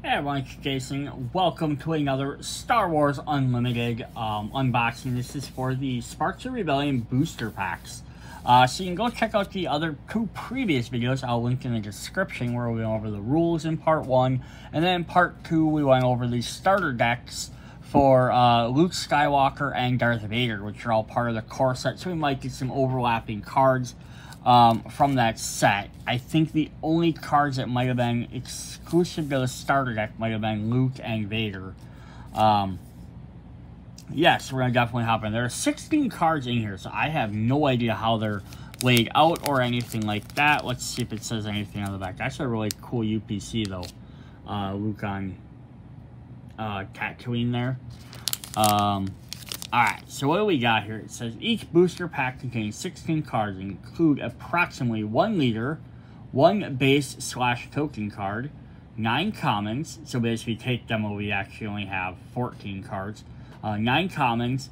Hey everyone, it's Jason. Welcome to another Star Wars Unlimited um, unboxing. This is for the Sparks of Rebellion booster packs. Uh, so you can go check out the other two previous videos. I'll link in the description where we went over the rules in part one. And then in part two, we went over the starter decks for uh, Luke Skywalker and Darth Vader, which are all part of the core set. So we might get some overlapping cards um, from that set. I think the only cards that might have been exclusive to the starter deck might have been Luke and Vader. Um, yes, we're going to definitely hop in. There are 16 cards in here, so I have no idea how they're laid out or anything like that. Let's see if it says anything on the back. That's a really cool UPC, though. Uh, Luke on uh, Tatooine there. Um, Alright, so what do we got here? It says each booster pack contains 16 cards and include approximately 1 leader, 1 base slash token card, 9 commons, so basically take demo we actually only have 14 cards, uh, 9 commons,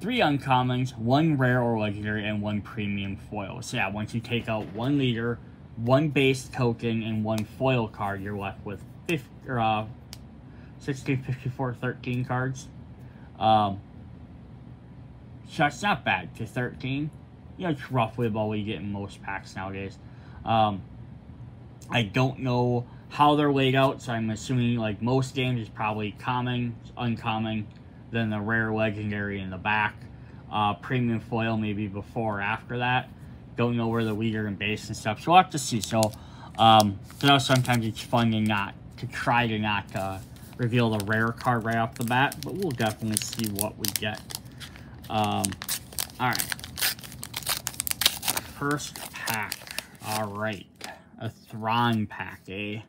3 uncommons, 1 rare or legendary, and 1 premium foil. So yeah, once you take out 1 leader, 1 base token, and 1 foil card, you're left with 50, uh, 16, 54, 13 cards. Um, so that's not bad to 13. Yeah, it's roughly about what you get in most packs nowadays. Um, I don't know how they're laid out, so I'm assuming like most games is probably common, uncommon, then the rare legendary in the back. Uh, premium foil maybe before or after that. Don't know where the leader and base and stuff, so we'll have to see. So, um, you know, sometimes it's fun to not, to try to not uh, reveal the rare card right off the bat, but we'll definitely see what we get. Um, alright. First pack. Alright. A Thrawn pack, eh?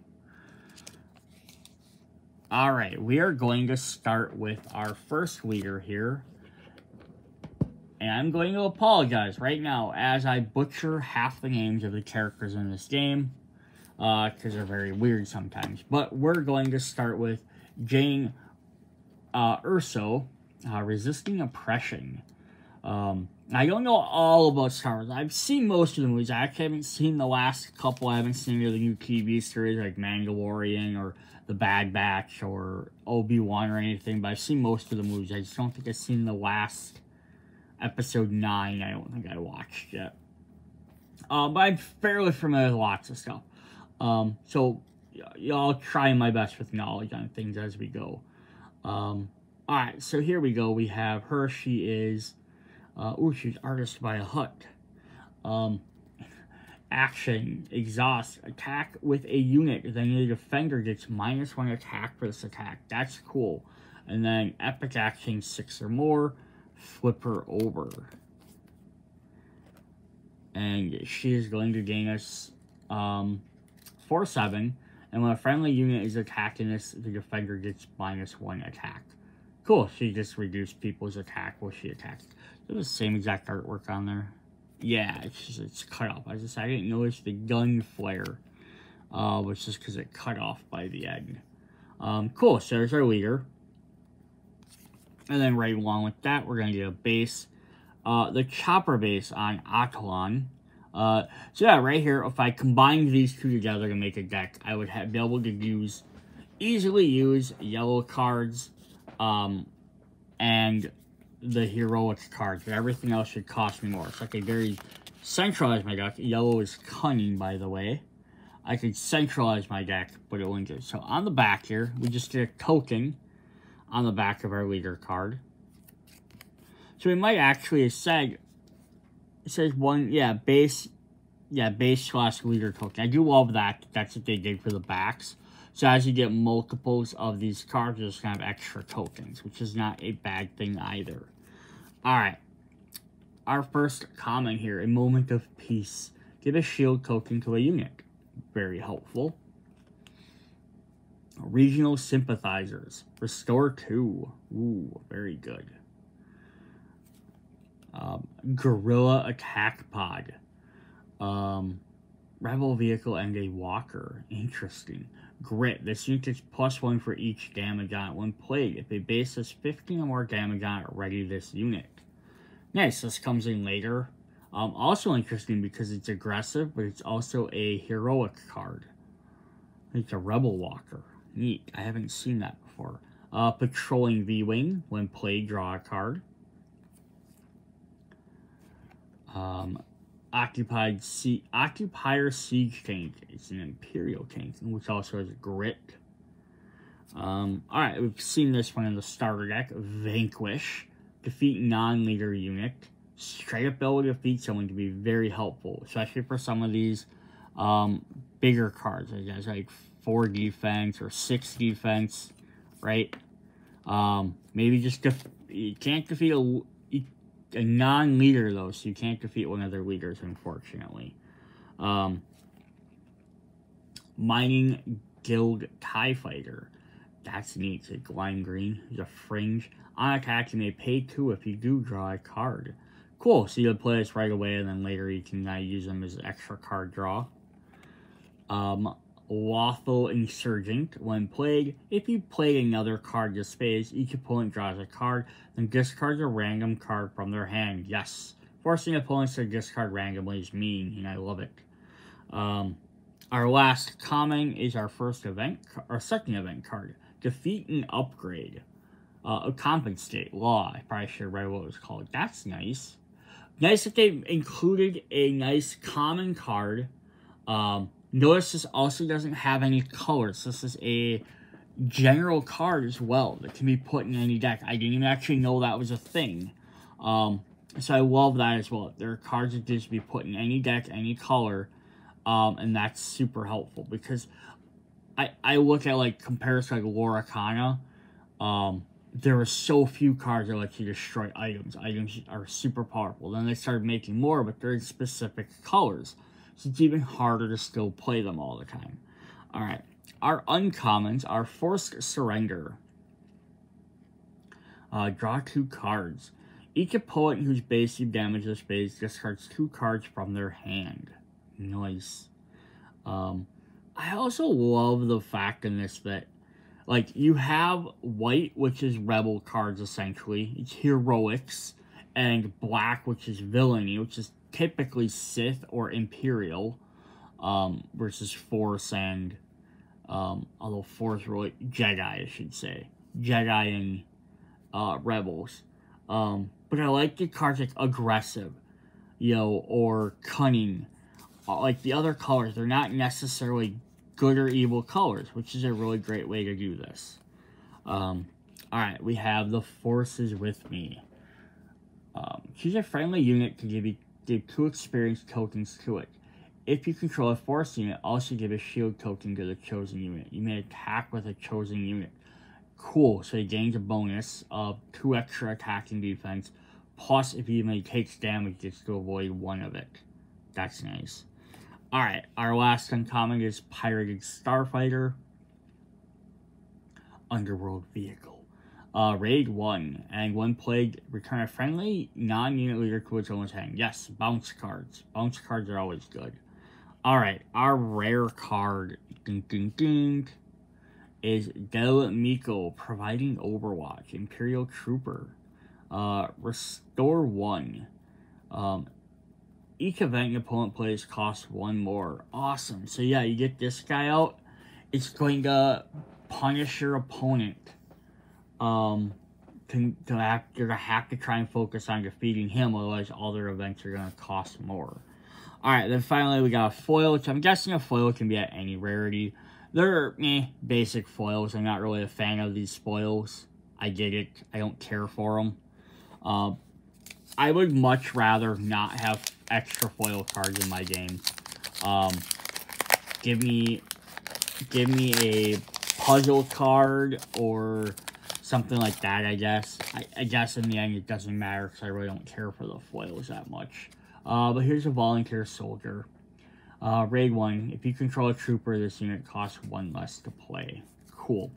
Alright, we are going to start with our first leader here. And I'm going to apologize right now as I butcher half the names of the characters in this game. Because uh, they're very weird sometimes. But we're going to start with Jane uh, Erso uh, Resisting Oppression. Um, I don't know all about Star Wars. I've seen most of the movies. I haven't seen the last couple. I haven't seen the new TV series like Mandalorian or The Bad Batch or Obi-Wan or anything, but I've seen most of the movies. I just don't think I've seen the last episode 9. I don't think I watched yet. Uh, but I'm fairly familiar with lots of stuff. Um, so, y'all try my best with knowledge on things as we go. Um, Alright, so here we go. We have her. She is... Uh, oh, she's artist by a hut. Um, action, exhaust, attack with a unit. Then the defender gets minus one attack for this attack. That's cool. And then epic action, six or more. Flip her over. And she is going to gain us um, 4-7. And when a friendly unit is attacking this, the defender gets minus one attack. Cool, she just reduced people's attack while she attacked. It was the same exact artwork on there. Yeah, it's, just, it's cut off. I just I didn't notice the gun flare, uh, which is because it cut off by the end. Um, cool, so there's our leader. And then right along with that, we're going to get a base. Uh, the chopper base on Atollon. Uh, so yeah, right here, if I combined these two together to make a deck, I would have, be able to use, easily use yellow cards um, and the heroic cards. But everything else should cost me more. It's like a very centralized my deck. Yellow is cunning, by the way. I could centralize my deck, but it wouldn't do. So on the back here, we just get a token on the back of our leader card. So we might actually have said, it says one, yeah, base, yeah, base slash leader token. I do love that. That's what they did for the backs. So as you get multiples of these cards, you're just have extra tokens, which is not a bad thing either. Alright. Our first comment here, a moment of peace. Give a shield token to a unit. Very helpful. Regional sympathizers. Restore two. Ooh, very good. Um, attack pod. Um, rebel vehicle and a walker. Interesting. Grit. This unit is plus one for each damage on when played. If a base has 15 or more damage on ready this unit. Nice, this comes in later. Um, also interesting because it's aggressive, but it's also a heroic card. It's a Rebel Walker. neat. I haven't seen that before. Uh, patrolling V-Wing. When played, draw a card. Um, occupied sea occupier siege tank. It's an imperial tank, which also has grit. Um, all right, we've seen this one in the starter deck. Vanquish, defeat non-leader unit. Straight ability to defeat someone can be very helpful, especially for some of these um, bigger cards. I guess like four defense or six defense, right? Um, maybe just def you can't defeat a a non-leader though, so you can't defeat one of their leaders, unfortunately. Um, Mining Guild TIE Fighter. That's neat. It's like lime green. There's a fringe. On attack, you may pay two if you do draw a card. Cool. So you play this right away, and then later you can uh, use them as extra card draw. Um, Lothal Insurgent. When played, if you play another card to space, each opponent draws a card, then discards a random card from their hand. Yes. Forcing opponents to discard randomly is mean, and I love it. Um, our last comment is our first event, our second event card. Defeat and upgrade. Uh, compensate. Law. I probably should read what it was called. That's nice. Nice that they included a nice common card. Um, Notice this also doesn't have any colors. This is a general card as well that can be put in any deck. I didn't even actually know that was a thing. Um, so I love that as well. There are cards that just be put in any deck, any color, um, and that's super helpful because I I look at like comparison like Lorcana. Um, there were so few cards that let you destroy items. Items are super powerful. Then they started making more, but they're in specific colors so it's even harder to still play them all the time. Alright, our uncommons are Forced Surrender. Uh, draw two cards. Each opponent whose base you damage this base discards two cards from their hand. Nice. Um, I also love the fact in this that, like, you have white, which is rebel cards, essentially. It's heroics. And black, which is villainy, which is typically Sith or Imperial um, versus Force and, um, although Force really, Jedi, I should say. Jedi and uh, Rebels. Um, but I like the cards like aggressive, you know, or cunning. Uh, like the other colors, they're not necessarily good or evil colors, which is a really great way to do this. Um, Alright, we have the forces with me. Um, choose a friendly unit to give you give two experience tokens to it. If you control a force unit, also give a shield token to the chosen unit. You may attack with a chosen unit. Cool, so he gains a bonus of two extra attacking defense, plus if he even takes damage, just to avoid one of it. That's nice. Alright, our last uncommon is Pirated Starfighter. Underworld Vehicle. Uh, raid 1, and when played, return friendly non-unit leader its owner's hand. Yes, bounce cards. Bounce cards are always good. Alright, our rare card, ding, ding, ding, is Del Meeko, providing Overwatch, Imperial Trooper. Uh, restore 1. Um, each event your opponent plays costs one more. Awesome. So yeah, you get this guy out, it's going to punish your opponent um, to, to have, you're gonna have to try and focus on defeating him, otherwise all their events are gonna cost more. Alright, then finally we got a foil, which I'm guessing a foil can be at any rarity. They're eh, basic foils. I'm not really a fan of these foils. I get it. I don't care for them. Uh, I would much rather not have extra foil cards in my game. Um, give me, give me a puzzle card or something like that, I guess. I, I, guess in the end it doesn't matter because I really don't care for the foils that much. Uh, but here's a volunteer soldier. Uh, raid 1. If you control a trooper, this unit costs one less to play. Cool.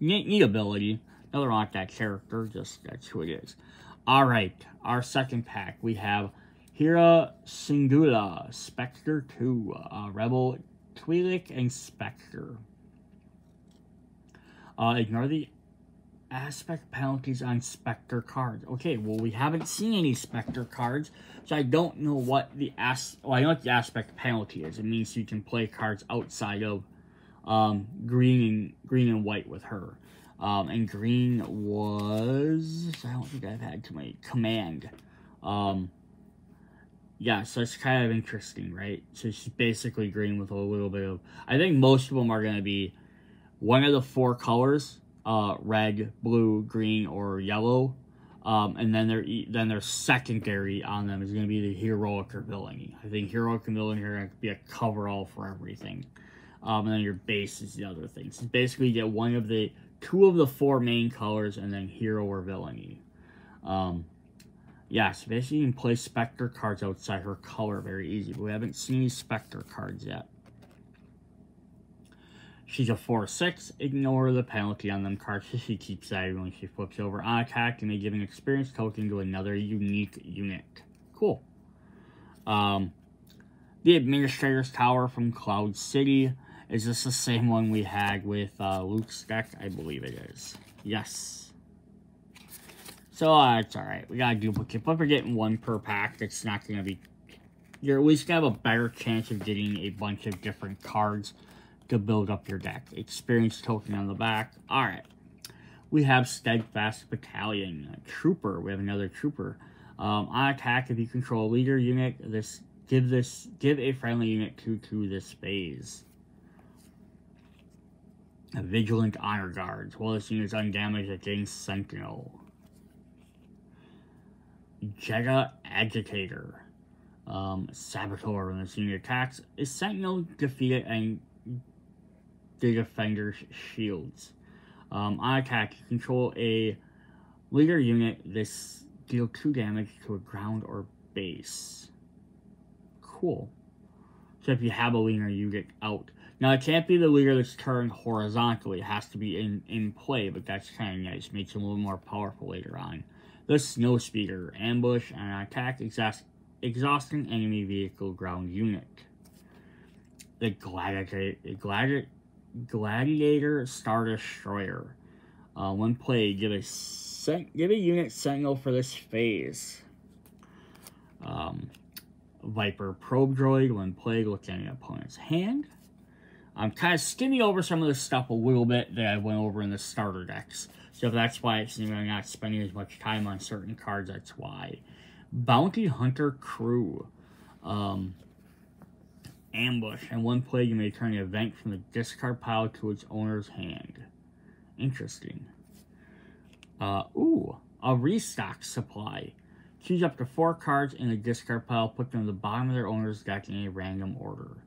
Neat, neat ability. Another not that character, just that's who it is. Alright, our second pack. We have Hera Syndulla, Spectre 2, uh, Rebel Twi'lek, and Spectre. Uh, ignore the aspect penalties on Spectre cards. Okay, well, we haven't seen any Spectre cards, so I don't know what the as. Well, I know what the aspect penalty is. It means you can play cards outside of Um, green and green and white with her. Um, and green was I don't think I've had too many command. Um, yeah, so it's kind of interesting, right? So she's basically green with a little bit of. I think most of them are going to be one of the four colors: uh, red, blue, green, or yellow. Um, and then their then their secondary on them is going to be the heroic or villainy. I think heroic and villainy are going to be a cover all for everything. Um, and then your base is the other thing. So basically, you get one of the two of the four main colors, and then hero or villainy. Um, yeah, so basically you can play Spectre cards outside her color very easy, but we haven't seen any Spectre cards yet. She's a 4-6. Ignore the penalty on them cards she keeps that when she flips over on attack and they give an experience token to another unique unit. Cool. Um, the Administrator's Tower from Cloud City. Is this the same one we had with uh, Luke's deck? I believe it is. Yes. So uh, it's alright. We got a duplicate. But we're getting one per pack, it's not going to be... You're at least going to have a better chance of getting a bunch of different cards to build up your deck. Experience token on the back. Alright. We have Steadfast Battalion. Trooper. We have another Trooper. Um, on attack, if you control a leader unit, this give this give a friendly unit to to this phase. A Vigilant Honor Guards. While this unit is undamaged against Sentinel. Jedha Agitator. Um, Saboteur when this unit attacks. Is Sentinel defeated and the defender's shields. Um, on attack, you control a leader unit. This deal 2 damage to a ground or base. Cool. So if you have a leader, you get out. Now, it can't be the leader that's turned horizontally. It has to be in, in play, but that's kind of nice. Makes it a little more powerful later on. The Snow Speeder, ambush and attack exhaust, exhausting enemy vehicle ground unit. The Gladiator, Gladiator Star Destroyer. Uh, when give a give a unit Sentinel for this phase. Um, Viper Probe Droid, when played, look at an opponent's hand. I'm kind of skimming over some of this stuff a little bit that I went over in the starter decks. So that's why it's I'm not spending as much time on certain cards, that's why. Bounty Hunter Crew. Um, ambush. And one play, you may turn the event from the discard pile to its owner's hand. Interesting. Uh, ooh, a restock supply. Choose up to four cards in the discard pile, put them at the bottom of their owner's deck in a random order.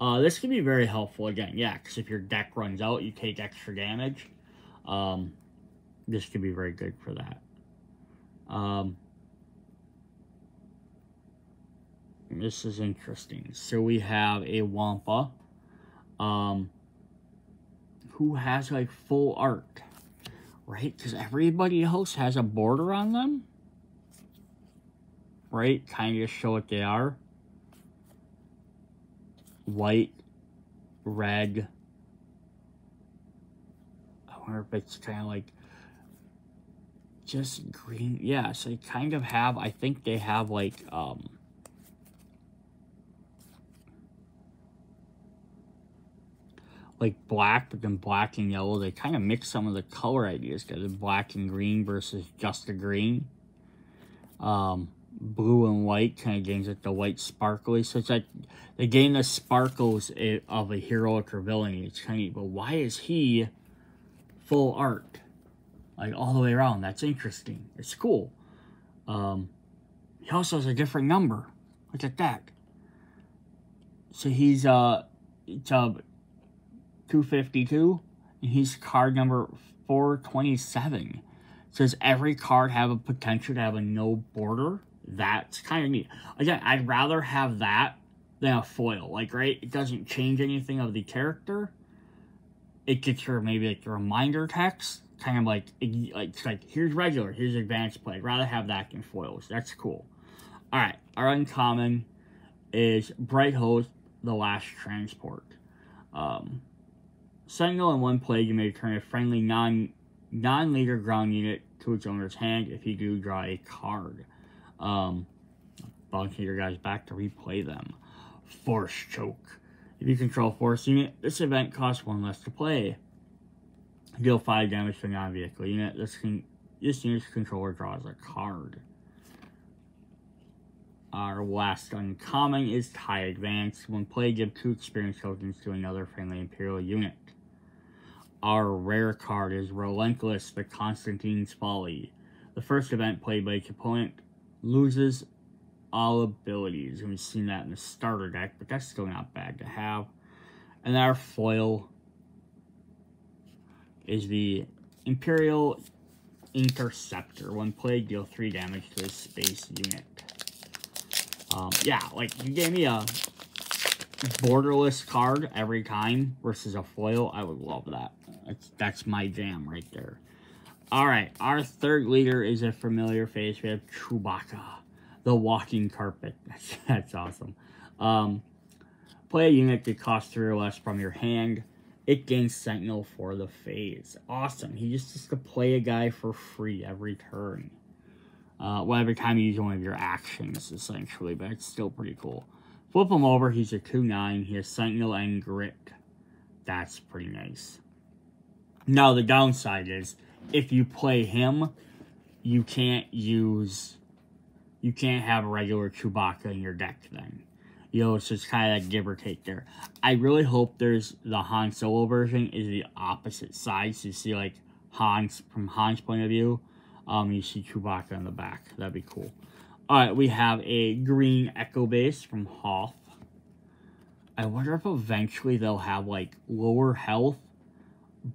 Uh, this can be very helpful again, yeah, because if your deck runs out, you take extra damage. Um, this could be very good for that. Um, this is interesting. So we have a Wampa, um, who has like full art, right? Because everybody else has a border on them, right? Kind of show what they are. White, red. I wonder if it's kind of like just green. Yeah, so they kind of have, I think they have like, um, like black, but then black and yellow. They kind of mix some of the color ideas together. Black and green versus just the green. Um, blue and white kind of games, like the white sparkly. So it's like the game that sparkles of a heroic or villain. It's kind of, but why is he full art? like all the way around. That's interesting. It's cool. Um, he also has a different number. Look at that. So he's uh, it's uh, 252, and he's card number 427. says every card have a potential to have a no border. That's kind of neat. Again, I'd rather have that than a foil. Like, right? It doesn't change anything of the character. It gets your maybe like the reminder text kind of like, like, like here's regular, here's advanced play. I'd rather have that than foils. That's cool. Alright, our uncommon is Bright the last transport. Um, Sentinel in one play, you may turn a friendly non non-leader ground unit to its owner's hand. If you do, draw a card. Um, your guys back to replay them. Force Choke. If you control force unit, this event costs one less to play. Deal 5 damage to a non-vehicle unit. This, can, this unit's controller draws a card. Our last uncommon is Tie Advance. When played, give two experience tokens to another friendly Imperial unit. Our rare card is Relentless, the Konstantine's Folly. The first event played by a opponent loses all abilities. And we've seen that in the starter deck, but that's still not bad to have. And our foil is the Imperial Interceptor. When played, deal 3 damage to a space unit. Um, yeah, like, you gave me a borderless card every time versus a foil. I would love that. That's, that's my jam right there. Alright, our third leader is a familiar face. We have Chewbacca, the walking carpet. That's, that's awesome. Um, play a unit that costs 3 or less from your hand. It gains Sentinel for the phase. Awesome. He just has to play a guy for free every turn. Uh, well, every time you use one of your actions, essentially, but it's still pretty cool. Flip him over, he's a 2-9. He has Sentinel and Grit. That's pretty nice. Now, the downside is, if you play him, you can't use... You can't have a regular Chewbacca in your deck then you know, it's just kind of like give or take there. I really hope there's the Han Solo version is the opposite side. So you see like Han's, from Han's point of view, um, you see Chewbacca in the back. That'd be cool. Alright, we have a green Echo Base from Hoth. I wonder if eventually they'll have like lower health,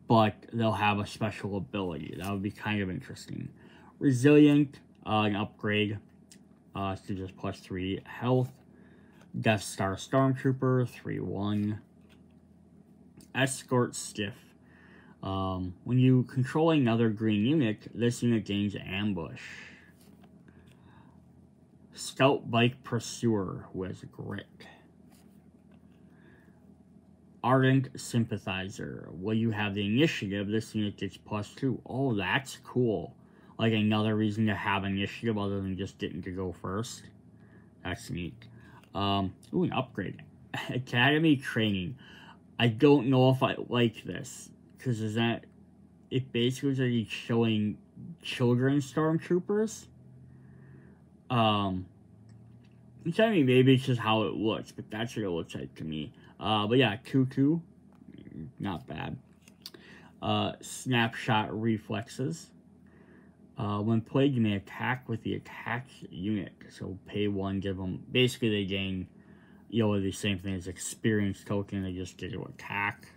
but they'll have a special ability. That would be kind of interesting. Resilient, uh, an upgrade, uh, to just plus three health. Death Star Stormtrooper, 3-1. Escort Skiff. Um, when you control another green unit, this unit gains Ambush. Scout Bike Pursuer with Grit. Ardent Sympathizer. When you have the initiative, this unit gets plus two. Oh, that's cool. Like another reason to have initiative other than just getting to go first. That's neat. Um, ooh, an upgrade. Academy training. I don't know if I like this. Because is that... It basically is showing children stormtroopers. Um... Which, I mean, maybe it's just how it looks. But that's what it looks like to me. Uh, but yeah, 2-2. Not bad. Uh, snapshot reflexes. Uh, when played, you may attack with the attack unit. So pay one, give them... Basically, they gain, you know, the same thing as experience token. They just get to attack.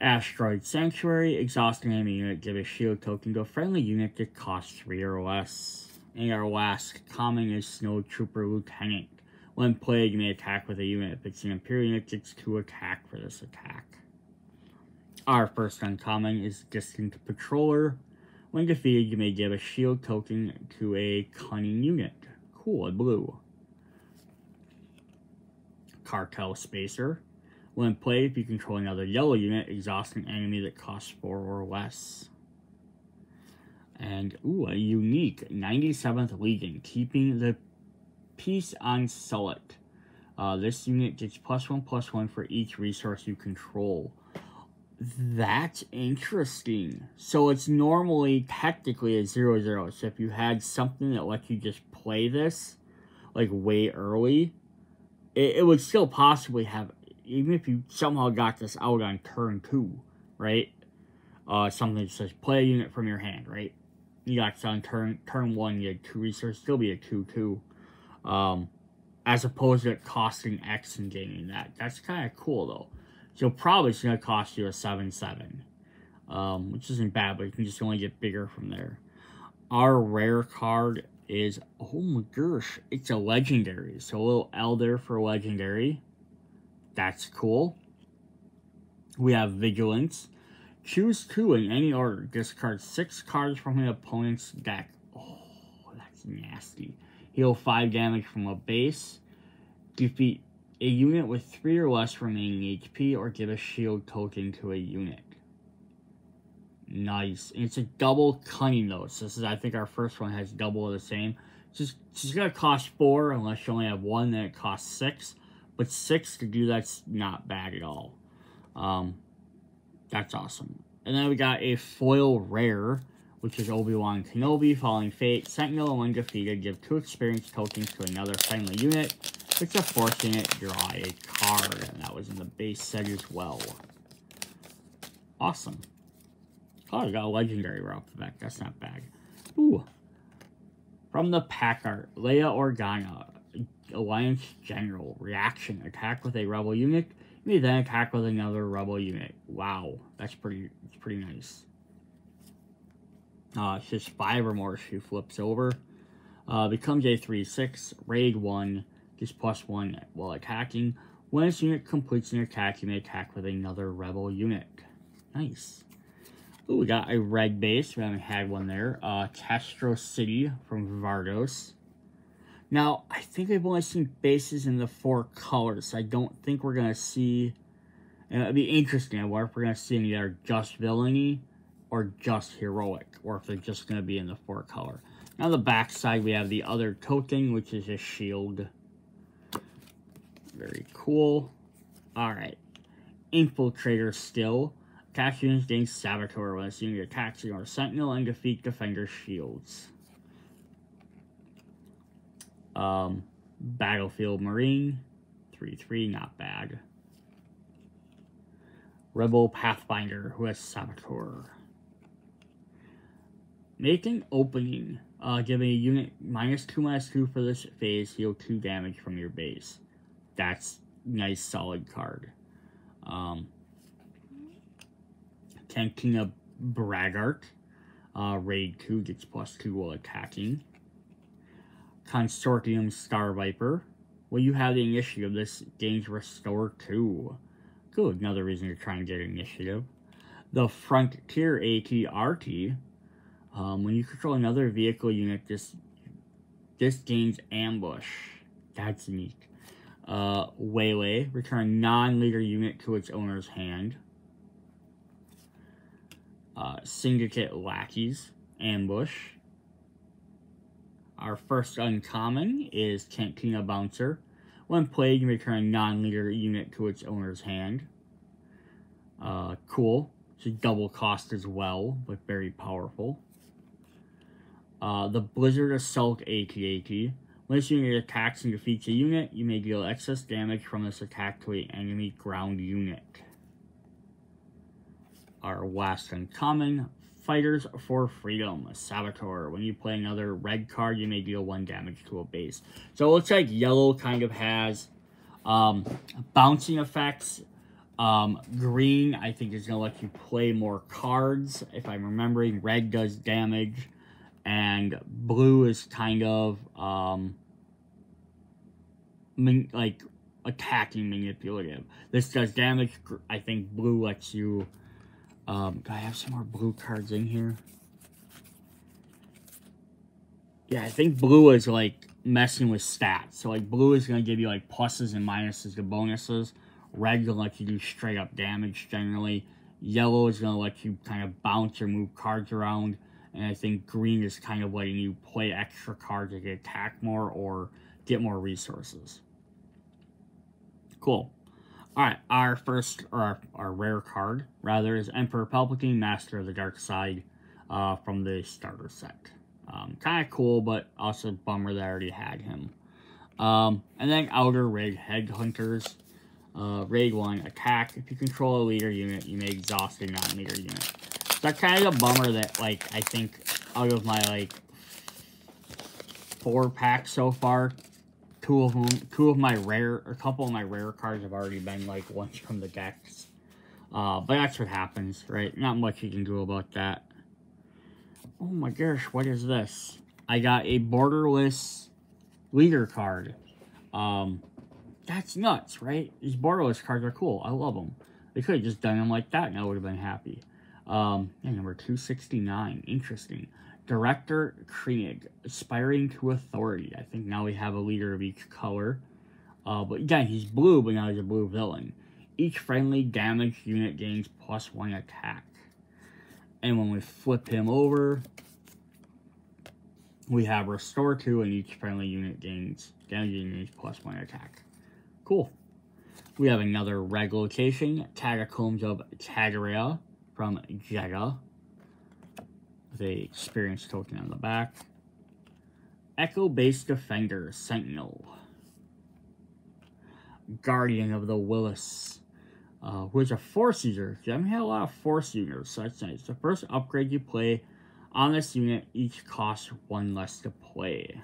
Asteroid Sanctuary. Exhaust enemy unit. Give a shield token to a friendly unit that costs 3 or less. And our last common is Snow Trooper Lieutenant. When played, you may attack with a unit. If it's an Imperial unit, it's to attack for this attack. Our first uncommon is Distant Patroller. When defeated, you may give a shield token to a cunning unit. Cool, blue. Cartel Spacer. When played, if you control another yellow unit, exhaust an enemy that costs 4 or less. And, ooh, a unique 97th Legion, keeping the peace on Sullust. Uh, this unit gets plus 1 plus 1 for each resource you control. That's interesting. So it's normally technically a zero zero. So if you had something that lets you just play this, like way early, it, it would still possibly have, even if you somehow got this out on turn two, right? Uh, something that says play a unit from your hand, right? You got on turn turn one, you had two resources, still be a two two. Um, as opposed to it costing X and gaining that. That's kind of cool though. So probably it's to cost you a 7-7. Um, which isn't bad, but you can just only get bigger from there. Our rare card is, oh my gosh, it's a legendary. So a little Elder for legendary. That's cool. We have Vigilance. Choose two in any order. Discard six cards from an opponent's deck. Oh, that's nasty. Heal five damage from a base. Defeat a unit with 3 or less remaining HP or give a shield token to a unit. Nice. And it's a double cunning though. So this is, I think our first one has double of the same. Just going to cost 4 unless you only have one, then it costs 6. But six to do that's not bad at all. Um, that's awesome. And then we got a foil rare, which is Obi-Wan Kenobi, Following Fate, Sentinel, and when defeated, give two experience tokens to another friendly unit. It's a force unit, draw a card, and that was in the base set as well. Awesome. Oh, I got a legendary right off the back. That's not bad. Ooh. From the pack art, Leia Organa, Alliance General. Reaction. Attack with a rebel unit. You may then attack with another rebel unit. Wow. That's pretty that's pretty nice. Uh, it's just five or more. She flips over. Uh, becomes a 3-6. Raid 1. Gets plus 1 while attacking. When this unit completes an attack, you may attack with another rebel unit. Nice. Ooh, we got a red base. We haven't had one there. Uh, Kestro City from Vardos. Now, I think I've only seen bases in the four colors. I don't think we're going to see... And it'd be interesting. If we're going to see any that are just villainy or just heroic. Or if they're just going to be in the four color. Now, the back side, we have the other token, which is a shield. Very cool. Alright. Infiltrator still. Attack units gain Saboteur when it's unit attacks your Sentinel and defeat Defender shields. Um, Battlefield Marine, 3-3, not bad. Rebel Pathfinder, who has Saboteur. Making opening, uh, giving a unit minus 2 minus 2 for this phase, heal 2 damage from your base. That's nice solid card. Um, Cantina Braggart. Uh, raid 2 gets plus 2 while attacking. Consortium Star Viper. Well, you have the initiative. Of this gains Restore 2. Good, another reason to try and get initiative. The Frontier ATRT. Um, when you control another vehicle unit, this this gains Ambush. That's neat. Uh, Waylay. Return non-leader unit to its owner's hand uh, Syndicate Lackeys, Ambush. Our first uncommon is Cantina Bouncer. When played, you return a non-leader unit to its owner's hand. Uh, cool. A double cost as well, but very powerful. Uh, the Blizzard Assault AT-AT. When this unit attacks and defeats a unit, you may deal excess damage from this attack to an enemy ground unit our last uncommon, Fighters for Freedom, Saboteur. When you play another red card, you may deal one damage to a base. So it looks like yellow kind of has um, bouncing effects. Um, green, I think, is going to let you play more cards. If I'm remembering, red does damage. And blue is kind of, um, like, attacking manipulative. This does damage. I think blue lets you um, do I have some more blue cards in here? Yeah, I think blue is like messing with stats. So like blue is going to give you like pluses and minuses to bonuses. Red will let you do straight up damage generally. Yellow is going to let you kind of bounce or move cards around. And I think green is kind of letting you play extra cards to attack more or get more resources. Cool. Alright, our first, or our, our, rare card, rather, is Emperor Palpatine, Master of the Dark Side, uh, from the starter set. Um, kind of cool, but also bummer that I already had him. Um, and then Outer Rim Headhunters. Uh, raid 1, attack. If you control a leader unit, you may exhaust a non-leader unit. So that's kind of a bummer that, like, I think out of my, like, four packs so far, two of them, two of my rare, a couple of my rare cards have already been like ones from the decks. Uh, but that's what happens, right? Not much you can do about that. Oh my gosh, what is this? I got a borderless leader card. Um, that's nuts, right? These borderless cards are cool. I love them. They could have just done them like that and I would have been happy. Um, yeah, number 269. Interesting. Director Krieg, aspiring to authority. I think now we have a leader of each color. Uh, but again, he's blue, but now he's a blue villain. Each friendly damaged unit gains plus one attack. And when we flip him over, we have Restore 2, and each friendly unit gains damage units plus one attack. Cool. We have another reg location, Catacombs of Cadera from Jedha. A experience token on the back. Echo Base Defender, Sentinel. Guardian of the Whills, uh, who is a Force user. You haven't had a lot of Force users, so that's nice. The first upgrade you play on this unit each costs one less to play.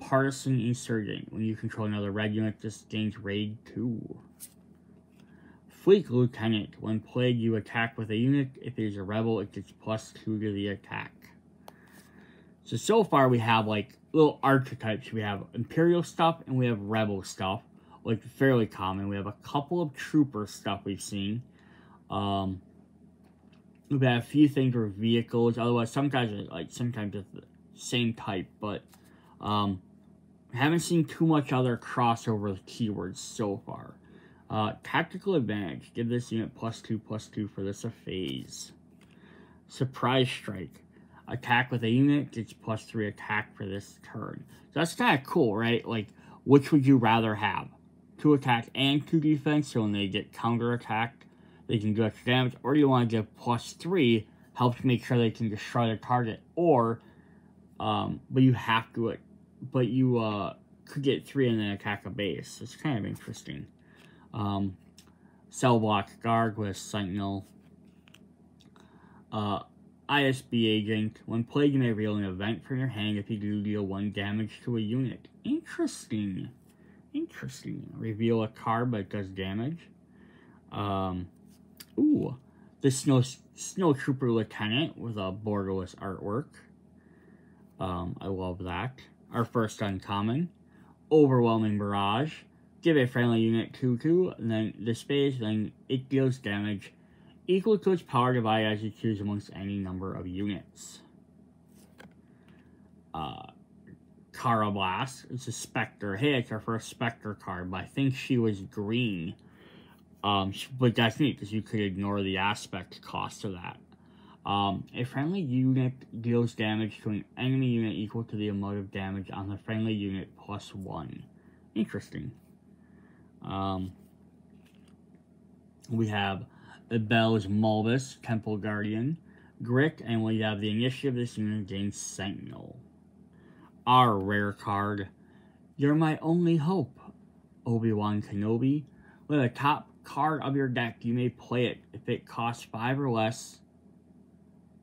Partisan Insurgent. When you control another red unit, this gains raid 2. Fleet Lieutenant. When played, you attack with a unit. If it is a rebel, it gets plus 2 to the attack. So, so far we have like little archetypes. We have Imperial stuff and we have Rebel stuff. Like fairly common. We have a couple of Trooper stuff we've seen. Um, we've had a few things with vehicles. Otherwise, sometimes are like sometimes the same type, but um, haven't seen too much other crossover keywords so far. Uh, tactical advantage. Give this unit plus two, plus two for this a phase. Surprise strike. Attack with a unit gets plus three attack for this turn. So that's kind of cool, right? Like, which would you rather have? Two attack and two defense, so when they get counter attacked, they can do extra damage. Or you want to give plus three, helps make sure they can destroy their target. Or, um, but you have to, but you, uh, could get three and then attack a base. It's kind of interesting. Um, cell block with Sentinel. Uh, ISB agent. When played, you may reveal an event from your hand if you do deal one damage to a unit. Interesting. Interesting. Reveal a card but does damage. Um, ooh. The Snow Snowtrooper Lieutenant with a borderless artwork. Um, I love that. Our first uncommon. Overwhelming Barrage. Give a friendly unit 2-2, and then space, then it deals damage equal to its power divided as you choose amongst any number of units. Uh, Karabast is a Spectre. Hey, it's our first Spectre card, but I think she was green. Um, but that's neat because you could ignore the aspect cost of that. Um, a friendly unit deals damage to an enemy unit equal to the amount of damage on the friendly unit plus one. Interesting. Um, we have Bell's Mulvis, Temple Guardian, Grit, and we have the initiative this unit gains Sentinel. Our rare card, You're My Only Hope, Obi-Wan Kenobi. With a top card of your deck, you may play it. If it costs 5 or less,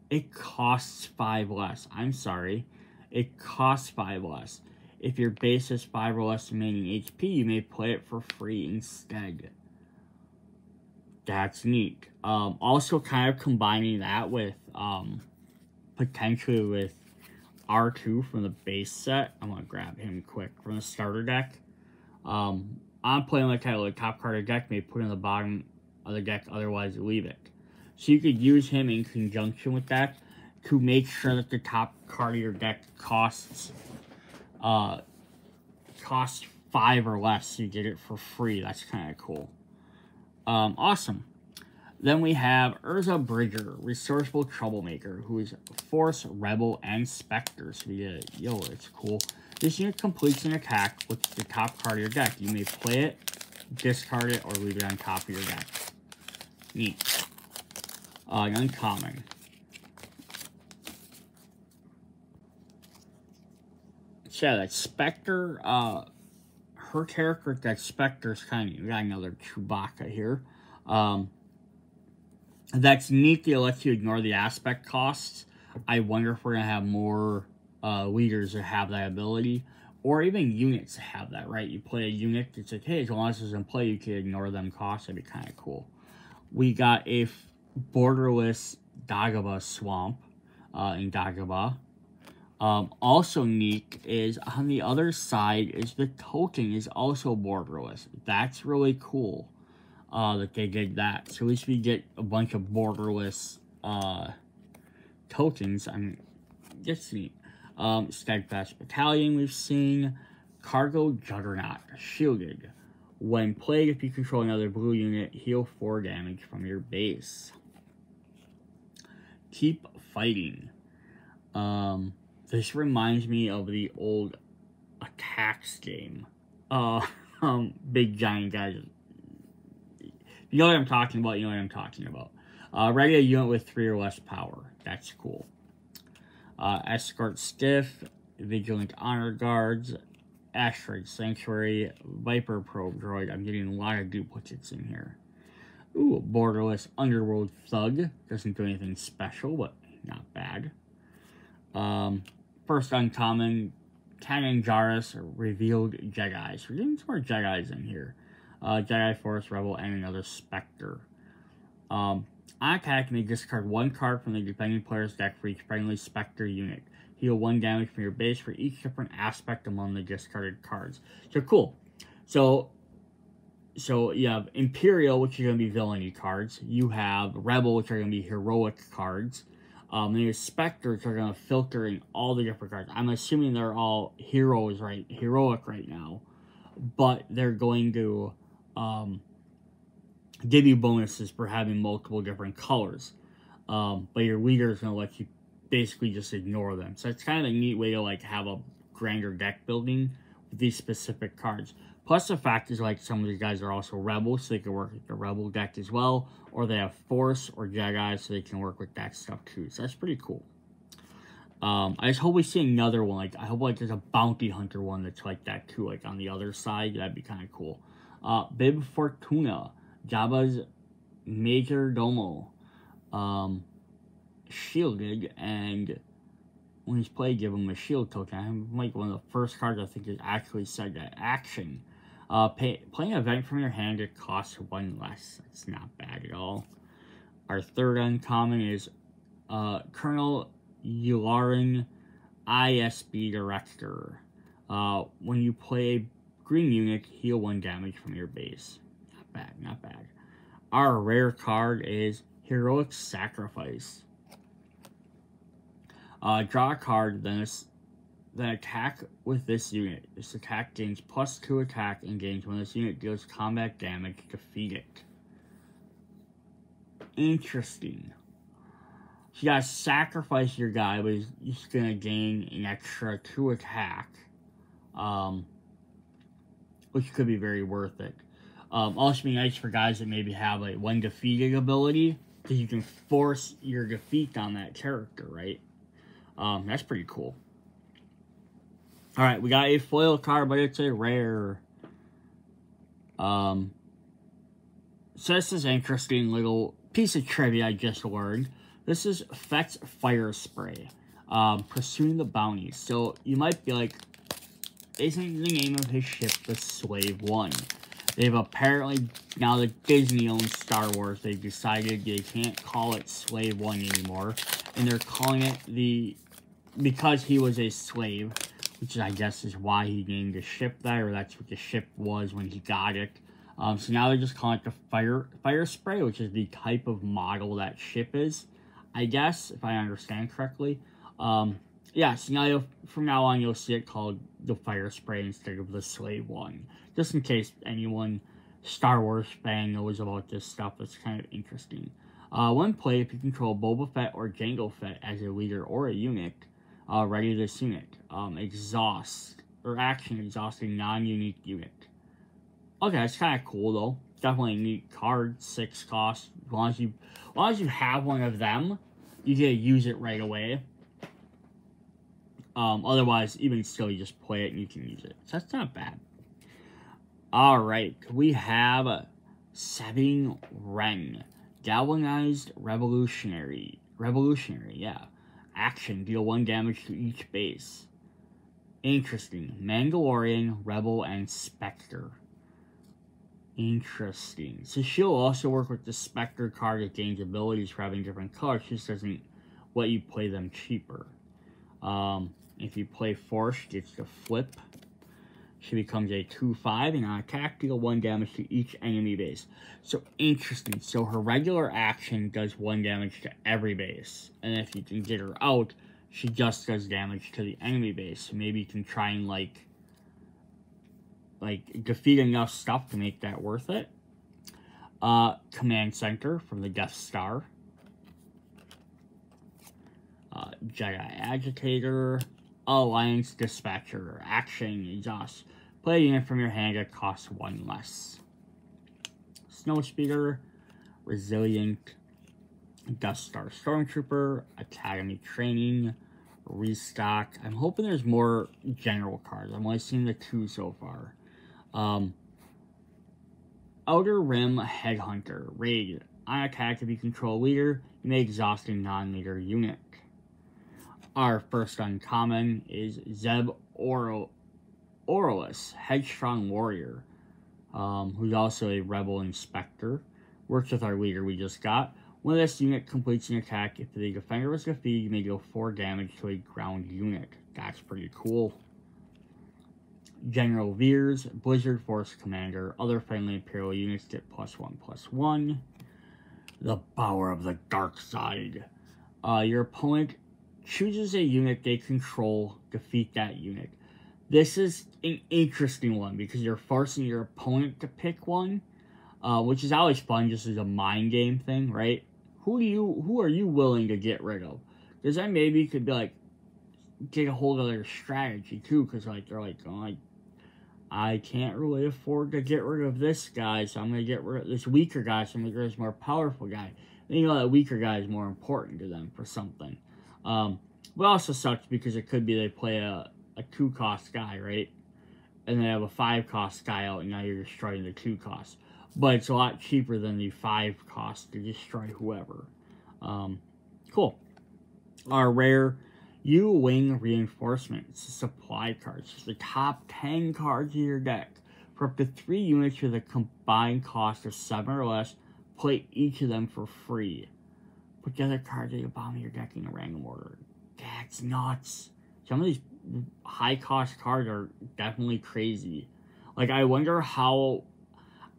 it costs 5 less. I'm sorry. It costs 5 less. If your base has 5 or less remaining HP, you may play it for free instead. That's neat. Um, also, kind of combining that with um, potentially with R2 from the base set. I'm going to grab him quick from the starter deck. Um, I'm playing like kind of like top card of deck, maybe put in the bottom of the deck, otherwise leave it. So you could use him in conjunction with that to make sure that the top card of your deck costs uh, cost five or less, you get it for free. That's kind of cool. Um, awesome. Then we have Ezra Bridger, Resourceful Troublemaker, who is Force, Rebel, and Spectre. So we get, it. yo, it's cool. This unit completes an attack with the top card of your deck. You may play it, discard it, or leave it on top of your deck. Neat. Uh, uncommon. Yeah, that Spectre, uh, her character, that Spectre's kind of, got another Chewbacca here. Um, that's neat that lets you ignore the aspect costs. I wonder if we're going to have more uh, leaders that have that ability. Or even units that have that, right? You play a unit, it's like, hey, as long as it's in play, you can ignore them costs. That'd be kind of cool. We got a borderless Dagobah swamp uh, in Dagobah. Um, also neat is on the other side is the token is also borderless. That's really cool uh, that they did that. So at least we get a bunch of borderless uh, tokens. I mean, just neat. Um, Steadfast Battalion we've seen. Cargo Juggernaut, shielded. When played, if you control another blue unit, heal 4 damage from your base. Keep fighting. Um, this reminds me of the old attacks game. Uh, um, big giant guys. You know what I'm talking about, you know what I'm talking about. Uh, regular unit with three or less power. That's cool. Uh, escort Skiff, Vigilant Honor Guards, Asteroid Sanctuary, Viper Probe Droid. I'm getting a lot of duplicates in here. Ooh, Borderless Underworld Thug. Doesn't do anything special, but not bad. Um, first uncommon, Kanan Jarrus revealed Jedi's. We're getting some more Jedi's in here. Uh, Jedi Force Rebel and another Spectre. Um, on attack, may discard one card from the defending player's deck for each friendly Spectre unit. Heal one damage from your base for each different aspect among the discarded cards. So cool. So so you have Imperial, which are going to be villainy cards. You have Rebel, which are going to be heroic cards. Um, and your Spectres are going to filter in all the different cards. I'm assuming they're all heroes, right? Heroic right now. But they're going to um, give you bonuses for having multiple different colors. Um, but your leader is to let you basically just ignore them. So it's kind of a neat way to like have a grander deck building with these specific cards. Plus the fact is like some of these guys are also rebels, so they can work with the rebel deck as well. Or they have force or Jedi, so they can work with that stuff too. So that's pretty cool. Um, I just hope we see another one. Like I hope like there's a bounty hunter one that's like that too, like on the other side. That'd be kind of cool. Uh, Bib Fortuna, Jabba's Major Domo, um, shielded, and when he's played, give him a shield token. I'm like one of the first cards I think is actually said that action. Uh, pay, playing an event from your hand, it costs one less. It's not bad at all. Our third uncommon is uh, Colonel Yularen ISB Director. Uh, when you play a green unit, heal one damage from your base. Not bad, not bad. Our rare card is Heroic Sacrifice. Uh, draw a card, then then attack with this unit. This attack gains plus 2 attack and gains when this unit deals combat damage, defeat it. Interesting. So you gotta sacrifice your guy, but he's, he's gonna gain an extra 2 attack. Um, which could be very worth it. Um, also be nice for guys that maybe have a one defeated ability, because you can force your defeat on that character, right? Um, that's pretty cool. Alright, we got a foil card, but it's a rare. Um, so this is interesting little piece of trivia I just learned. This is Fett's Fire Spray. Um, pursuing the bounty. So you might be like, isn't the name of his ship the Slave One? They've apparently, now that Disney owns Star Wars, they've decided they can't call it Slave One anymore. And they're calling it the, because he was a slave, which I guess is why he named the ship that, or that's what the ship was when he got it. Um, so now they're just calling it the fire fire spray, which is the type of model that ship is, I guess, if I understand correctly. Um, yeah, so now from now on you'll see it called the fire spray instead of the slave one, just in case anyone Star Wars fan knows about this stuff. It's kind of interesting. Uh, one play, if you control Boba Fett or Jango Fett as a leader or a unit, uh, this unit. Um, exhaust, or action exhausting non-unique unit. Okay, that's kind of cool though. Definitely a neat card, six cost. As long as you, as long as you have one of them, you can use it right away. Um, otherwise, even still, you just play it and you can use it. So that's not bad. Alright, we have Sabine Wren. Galvanized Revolutionary. Revolutionary, yeah. Action, deal one damage to each base. Interesting. Mandalorian, Rebel, and Spectre. Interesting. So she'll also work with the Spectre card that gains abilities for having different colors. She just doesn't let you play them cheaper. Um, if you play Force, gets to flip. She becomes a 2-5 and on attack deal 1 damage to each enemy base. So interesting. So her regular action does 1 damage to every base. And if you can get her out, she just does damage to the enemy base. So maybe you can try and like like defeat enough stuff to make that worth it. Uh, Command Center from the Death Star. Uh, Jedi Agitator. Alliance Dispatcher. Action Exhaust Play a unit from your hand that costs one less. Snowspeeder, Resilient, Death Star Stormtrooper, Academy Training, Restock. I'm hoping there's more general cards. I've only seen the two so far. Um, Outer Rim Headhunter, Raid. On attack, if you control leader, you may exhaust a non-leader unit. Our first uncommon is Zeb Oro Orrelios, Headstrong Warrior, um, who's also a Rebel Inspector. Works with our leader we just got. When this unit completes an attack, if the defender was defeated, you may deal 4 damage to a ground unit. That's pretty cool. General Veers, Blizzard Force Commander. Other friendly Imperial units get plus 1, plus 1. The Power of the Dark Side. Uh, your opponent chooses a unit they control, defeat that unit. This is an interesting one because you're forcing your opponent to pick one, uh, which is always fun just as a mind game thing, right? Who do you, who are you willing to get rid of? Because then maybe could be like, get a hold of their strategy too, because like they're like, oh, I, I can't really afford to get rid of this guy, so I'm gonna get rid of this weaker guy, so I'm gonna get rid of this more powerful guy. And you know that weaker guy is more important to them for something. Um, but also sucks because it could be they play a, a two cost guy, right? And they have a five cost guy out, and now you're destroying the two cost. But it's a lot cheaper than the five cost to destroy whoever. Um, cool. Our rare U Wing Reinforcement. It's a supply card. It's the top 10 cards of your deck. For up to three units with a combined cost of seven or less, play each of them for free. Put the other cards at the bottom of your deck in a random order. That's nuts. Some of these high cost cards are definitely crazy. Like I wonder how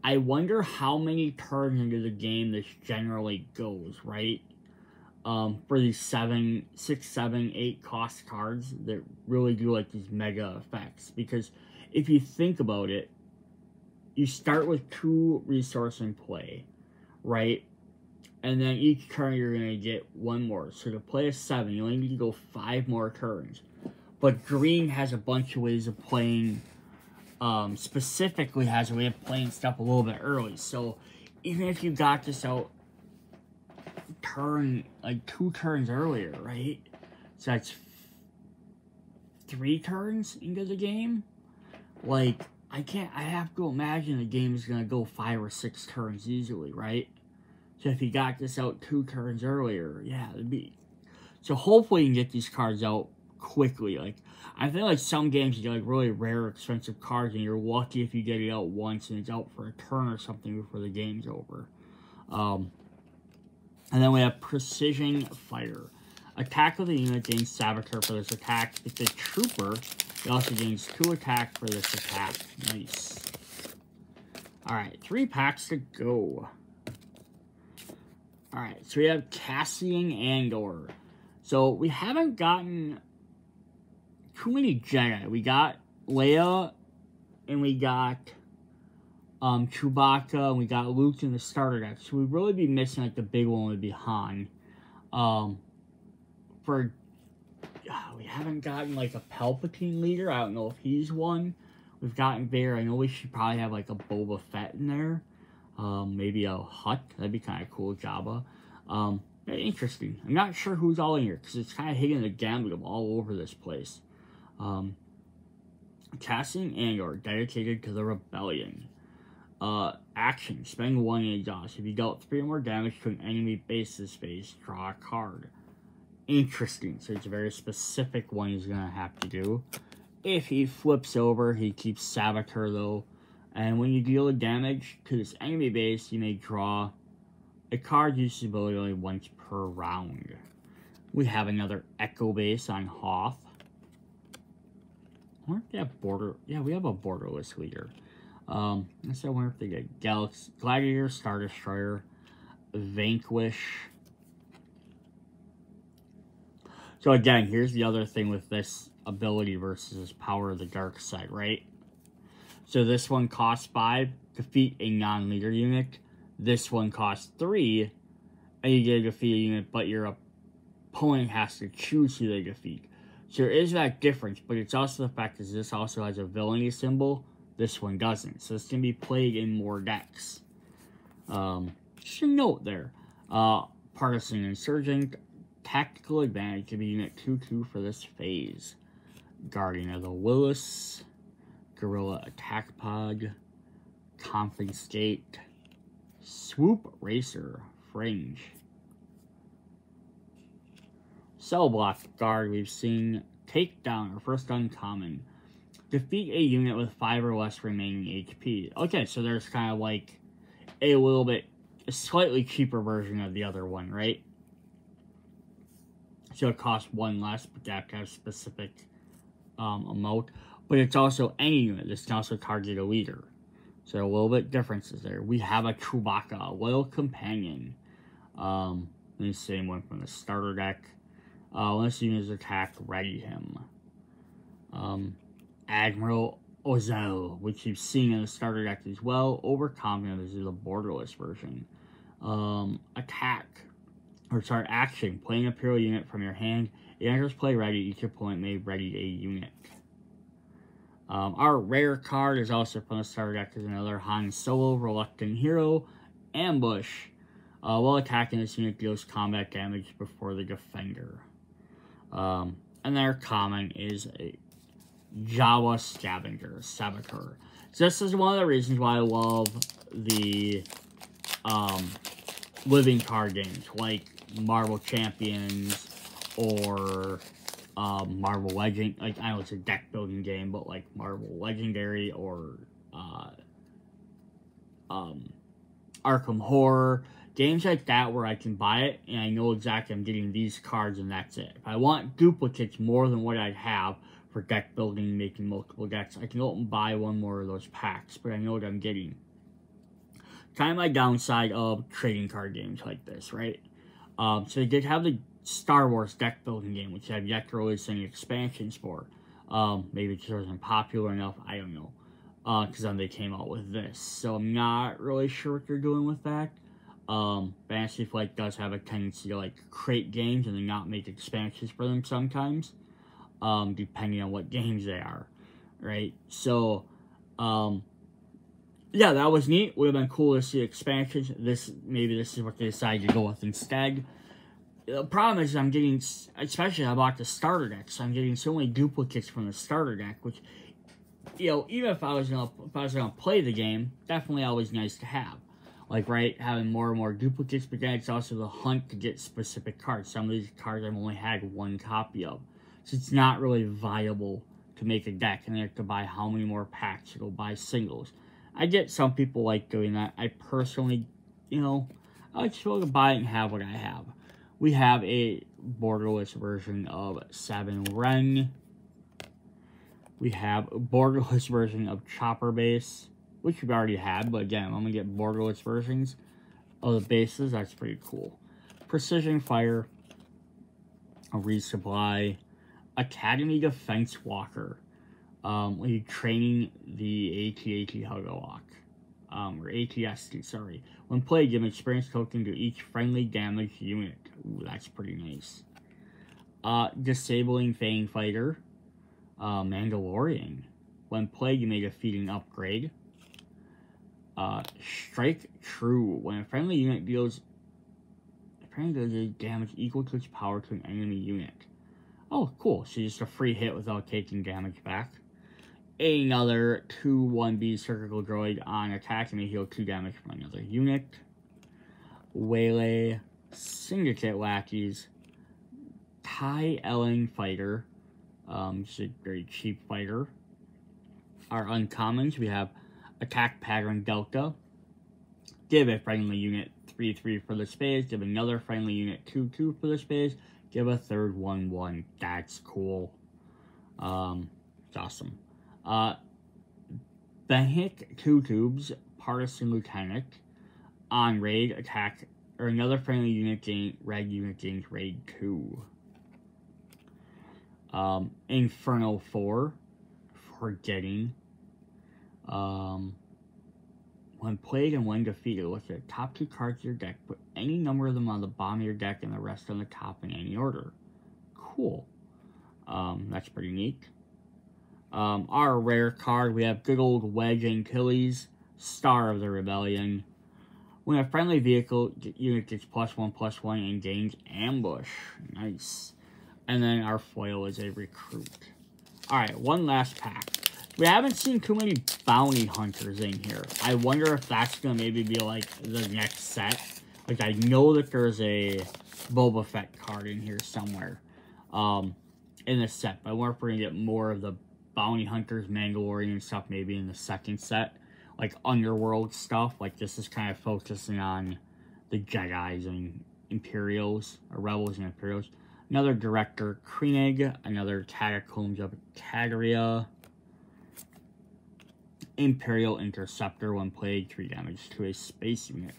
I wonder how many turns into the game this generally goes, right? Um, for these seven, six, seven, eight cost cards that really do like these mega effects. Because if you think about it, you start with two resource in play, right? And then each turn you're going to get one more. So to play a seven, you only need to go five more turns. But green has a bunch of ways of playing, um, specifically has a way of playing stuff a little bit early. So even if you got this out turn, like two turns earlier, right? So that's three turns into the game. Like, I can't, I have to imagine the game is going to go five or six turns easily, right? So if you got this out two turns earlier, yeah, it'd be. So hopefully you can get these cards out quickly. Like I feel like some games you get like really rare, expensive cards, and you're lucky if you get it out once and it's out for a turn or something before the game's over. Um, and then we have Precision Fire. Attack of the unit gains Saboteur for this attack. It's a Trooper, it also gains two attack for this attack. Nice. Alright, three packs to go. Alright, so we have Cassian Andor. So we haven't gotten too many Jedi. We got Leia, and we got um, Chewbacca, and we got Luke in the starter deck. So we'd really be missing, like, the big one would be Han. Um, for, uh, we haven't gotten, like, a Palpatine leader. I don't know if he's one. We've gotten Vader. I know we should probably have, like, a Boba Fett in there. Um, maybe a Hut. That'd be kind of cool, Jabba. Um, interesting. I'm not sure who's all in here, because it's kind of hitting the gambit all over this place. Um, Cassian Andor, dedicated to the rebellion. Uh, action, spend one exhaust. If you dealt three or more damage to an enemy base's face, draw a card. Interesting, so it's a very specific one he's gonna have to do. If he flips over, he keeps Saboteur though. And when you deal damage to this enemy base, you may draw a card uses ability only once per round. We have another Echo base on Hoth. I wonder if they have border. Yeah, we have a borderless leader. Um, I wonder if they get Galaxy Gladiator, Star Destroyer, Vanquish. So again, here's the other thing with this ability versus power of the dark side, right? So this one costs five, defeat a non-leader unit. This one costs three, and you get to defeat a unit, but your opponent has to choose who they defeat. So there is that difference, but it's also the fact that this also has a villainy symbol This one doesn't. So it's going to be played in more decks. Um, just a note there. Uh, Partisan Insurgent, Tactical Advantage to be Unit 2-2 for this phase. Guardian of the Whills, Guerrilla Attack Pod, Confiscate, Swoop Racer, Fringe. Cell Block Guard, we've seen Takedown, or first uncommon. Defeat a unit with 5 or less remaining HP. Okay, so there's kind of like a little bit, a slightly cheaper version of the other one, right? So it costs one less, but that has specific um, emote. But it's also any unit. This can also target a leader. So a little bit differences there. We have a Chewbacca, a loyal companion. Um, the same one from the starter deck. Uh, unless units attack, ready him. Um, Admiral Ozzel, which you've seen in the starter deck as well. Overconfident, this is a borderless version. Um, attack, or sorry, action. Playing a Imperial unit from your hand. It enters play ready. Each opponent may ready a unit. Um, our rare card is also from the starter deck is another Han Solo Reluctant Hero. Ambush. Uh, while attacking, this unit deals combat damage before the defender. Um, and their common is a Jawa Scavenger, Saboteur. So this is one of the reasons why I love the um, living card games, like Marvel Champions or um, Marvel Legend. Like, I know it's a deck building game, but like Marvel Legendary or uh, um, Arkham Horror. Games like that where I can buy it and I know exactly I'm getting these cards and that's it. If I want duplicates more than what I'd have for deck building, making multiple decks, I can go and buy one more of those packs, but I know what I'm getting. Kind of my downside of trading card games like this, right? Um, so they did have the Star Wars deck building game, which I've yet to release any expansions for. Um, maybe it wasn't popular enough, I don't know. Because uh, then they came out with this. So I'm not really sure what they're doing with that. Um, Fantasy Flight does have a tendency to like create games and then not make expansions for them sometimes, um, depending on what games they are, right? So, um, yeah, that was neat. Would have been cool to see expansions. This maybe this is what they decided to go with instead. The problem is I'm getting, especially I bought the starter deck, so I'm getting so many duplicates from the starter deck, which, you know, even if I was gonna if I was gonna play the game, definitely always nice to have. Like right having more and more duplicates but then it's also the hunt to get specific cards. Some of these cards i've only had one copy of. So it's not really viable to make a deck and they have to buy how many more packs to go buy singles. I get some people like doing that. I personally you know i just want to buy and have what i have we have a borderless version of Sabine Wren we have a borderless version of chopper base which we've already had, but again, I'm going to get borderless versions of the bases. That's pretty cool. Precision Fire, a resupply, Academy Defense Walker. Um, you're training the AT-AT Hugawalk. Um, or ATST, sorry. When played, give an experience token to each friendly damage unit. Ooh, that's pretty nice. Uh, Disabling Fang Fighter. Uh, Mandalorian. When played, you may defeat an upgrade. Uh, strike true. When a friendly unit deals apparently does damage equal to its power to an enemy unit. Oh, cool. So just a free hit without taking damage back. Another 2-1B Surgical Droid on attack and may heal 2 damage from another unit. Waylay Syndicate Lackeys. TIE/ln Fighter. Um, just a very cheap fighter. Our uncommons, we have attack pattern delta. Give a friendly unit 3-3 for the space. Give another friendly unit 2-2 for the space. Give a third 1-1. That's cool. Um, it's awesome. Uh, 2 Tubes, Partisan Lieutenant. On raid, attack, or another friendly unit gain, red unit gains raid 2. Um, Inferno 4, Forgetting. Um, when played and when defeated, look at the top two cards of your deck, put any number of them on the bottom of your deck and the rest on the top in any order. Cool. Um, that's pretty neat. Um, our rare card, we have good old Wedge Antilles, Star of the Rebellion. When a friendly vehicle unit gets plus one, plus one, and gains ambush. Nice. And then our foil is a recruit. Alright, one last pack. We haven't seen too many bounty hunters in here. I wonder if that's going to maybe be like the next set. Like, I know that there's a Boba Fett card in here somewhere. Um, in the set. But I wonder if we're going to get more of the bounty hunters, Mandalorian stuff maybe in the second set. Like underworld stuff. Like this is kind of focusing on the Jedi's and Imperials, or Rebels and Imperials. Another Director Krennic, another Catacombs of Cadera. Imperial Interceptor, when played, 3 damage to a space unit.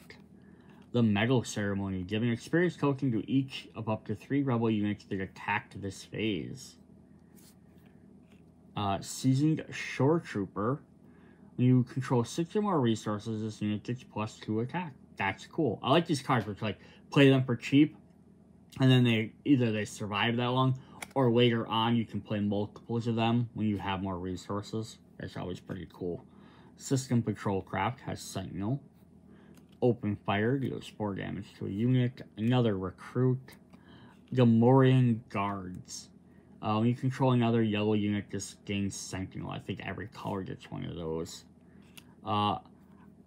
The Medal Ceremony, giving experience token to each of up to 3 rebel units that attacked this phase. Uh, Seasoned Shore Trooper, when you control 6 or more resources, this unit gets plus 2 attack. That's cool. I like these cards, which like, play them for cheap, and then they either they survive that long or later on you can play multiples of them when you have more resources. That's always pretty cool. System Patrol Craft has Sentinel. Open Fire deals 4 damage to a unit. Another Recruit. Gamorrean Guards. Uh, when you control another yellow unit, just gains Sentinel. I think every color gets one of those. Uh,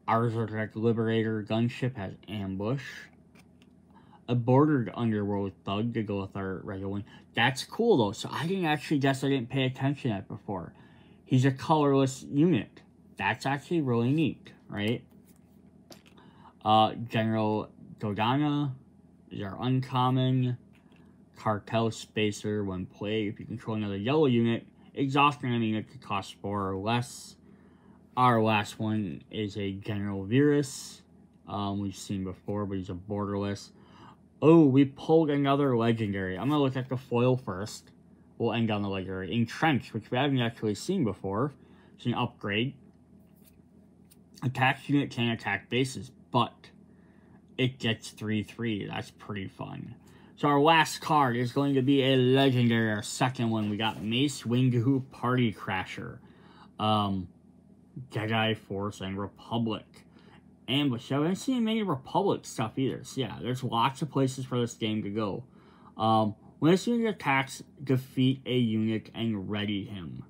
Arzartek Liberator Gunship has Ambush a bordered underworld thug to go with our regular one. That's cool though. So I didn't actually guess I didn't pay attention to that before. He's a colorless unit. That's actually really neat, right? Uh, General Dodonna is our uncommon. Cartel Spacer when played. If you control another yellow unit, exhaust an enemy unit could cost four or less. Our last one is a General Veers. Um, we've seen before, but he's a borderless. Oh, we pulled another legendary. I'm going to look at the foil first. We'll end on the legendary. Entrench, which we haven't actually seen before. It's an upgrade. Attack unit can attack bases, but it gets 3-3. That's pretty fun. So our last card is going to be a legendary. Our second one, we got Mace Windu Party Crasher. Um, Jedi Force and Republic And ambush. I haven't seen many Republic stuff either. So yeah, there's lots of places for this game to go. Um, when this unit attacks, defeat a unit and ready him.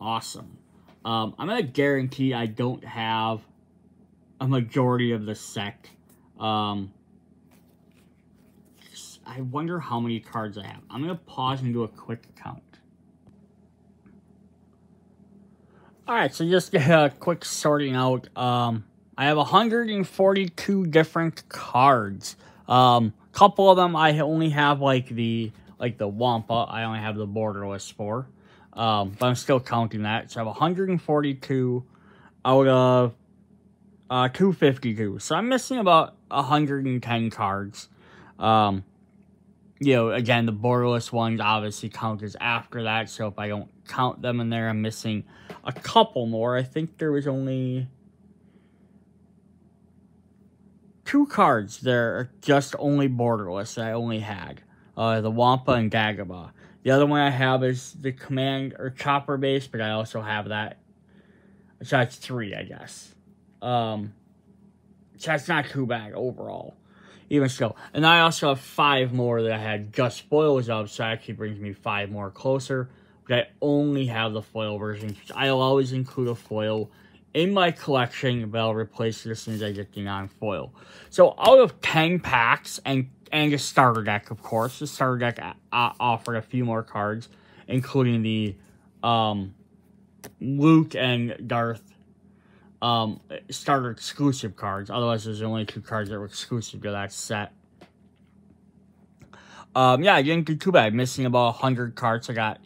Awesome. Um, I'm going to guarantee I don't have a majority of the set. Um, I wonder how many cards I have. I'm going to pause and do a quick count. Alright, so just a quick sorting out. Um, I have 142 different cards. Um, couple of them I only have like the like the Wampa. I only have the borderless for. Um, but I'm still counting that. So I have 142 out of uh, 252. So I'm missing about 110 cards. Um, you know, again, the borderless ones obviously count as after that. So if I don't count them in there, I'm missing a couple more. I think there was only two cards there are just only borderless that I only had. Uh, the Wampa and Dagobah. The other one I have is the Command or Chopper base, but I also have that. So that's three, I guess. Um, so that's not too bad overall. Even so. And I also have five more that I had just spoils of, so that actually brings me five more closer. But I only have the foil version. I'll always include a foil in my collection, but I'll replace it as soon as I get the non-foil. So out of 10 packs, and, and a starter deck, of course, the starter deck uh, offered a few more cards, including the um, Luke and Darth um, starter exclusive cards. Otherwise, there's only two cards that were exclusive to that set. Um, yeah, I didn't do too bad. Missing about 100 cards. I got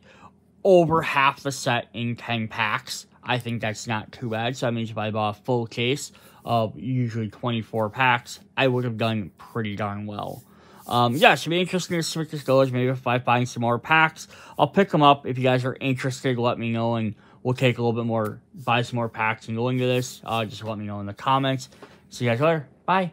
over half the set in 10 packs. I think that's not too bad. So that means if I bought a full case of usually 24 packs, I would have done pretty darn well. Um, yeah, should be interesting to see what this goes. Maybe if I find some more packs, I'll pick them up. If you guys are interested, let me know, and we'll take a little bit more, buy some more packs and go into this. Uh, just let me know in the comments. See you guys later. Bye.